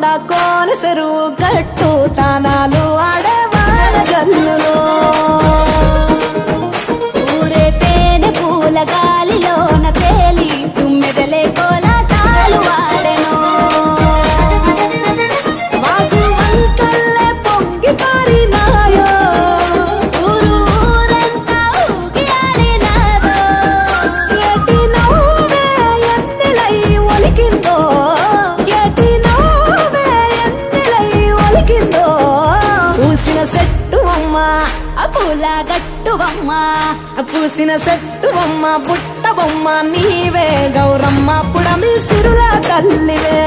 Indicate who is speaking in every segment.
Speaker 1: కొండా కోన సెరువు గట్టు తానాలు ఆడే వాన జల్లులో. ఊరే తేనె పూల గాలిలో చెట్టు అమ్మ పూసిన సెట్టువమ్మ పుట్టబొమ్మ నీవే గౌరమ్మ పుడమి సిరుల తల్లివే.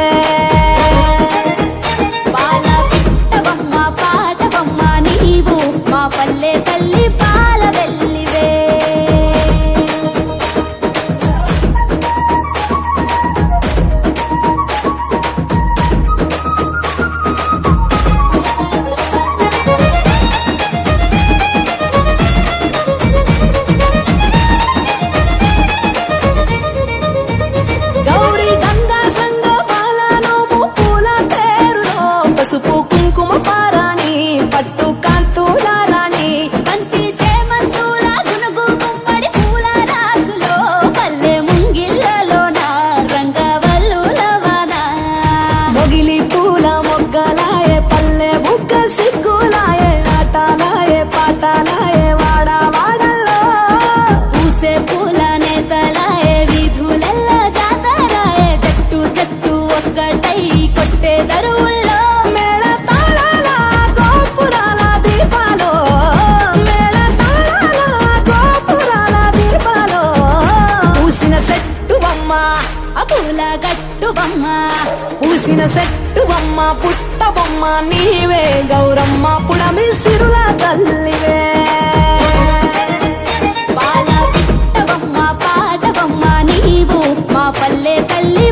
Speaker 1: పాల పిట్ట పాటబొమ్మ నీవు మా పల్లె తల్లి ఒక్కటై కొట్టే దరువుల్లో మేళ తాళాల గోపురాల దీపాలో మేళ తాళాల గోపురాల దీపాలో. పూసిన చెట్టు బొమ్మ ఆ పూల గట్టు పూసిన చెట్టు బొమ్మ పుట్ట బొమ్మ నీవే గౌరమ్మ పుడమి సిరుల తల్లివే. బాల పిట్ట బొమ్మ పాట బొమ్మ నీవు మా పల్లె తల్లి